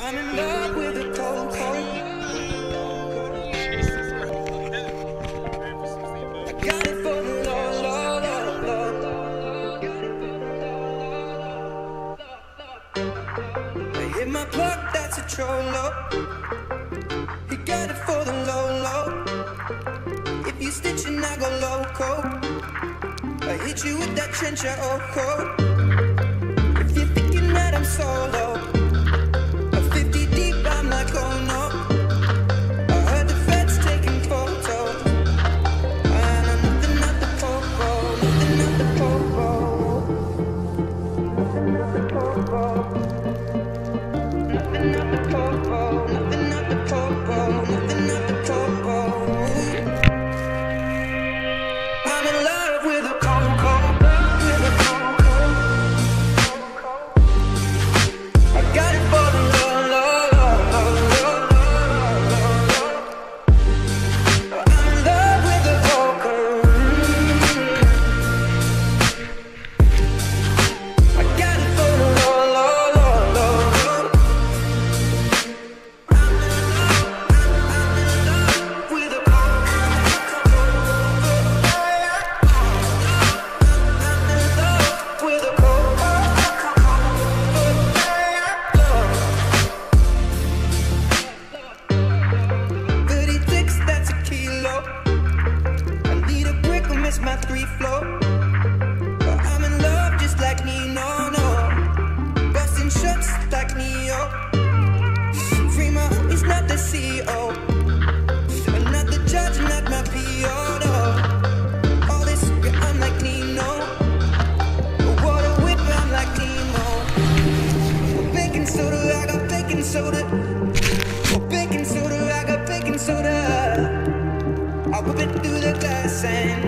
I'm in love with a cold, cold. My plug, that's a troll, He got it for the low, low. If you stitching, I go loco. I hit you with that trencher, oh, oh. If you're thinking that I'm solo. my three flow. But I'm in love just like Nino, like Neo. Is not the CEO. Not the judge, not my All this, I'm like Nino. Whip, I'm like Baking soda, I got baking soda. Baking soda, I got baking soda. I whip it through the glass and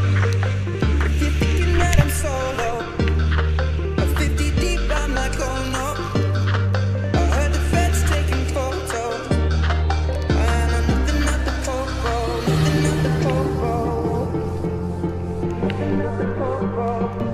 Thank you.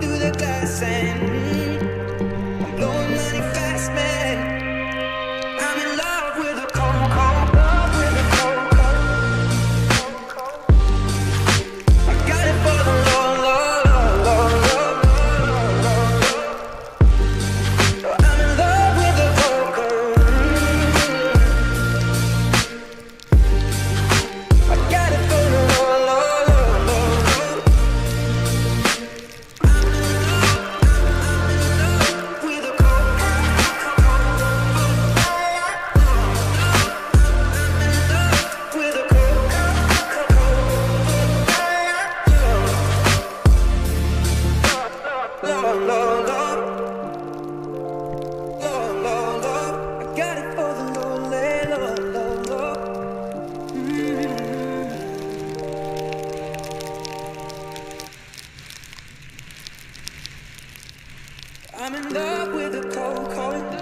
through the glass and mm, I'm blowing money fast, man. In love with a cold, cold.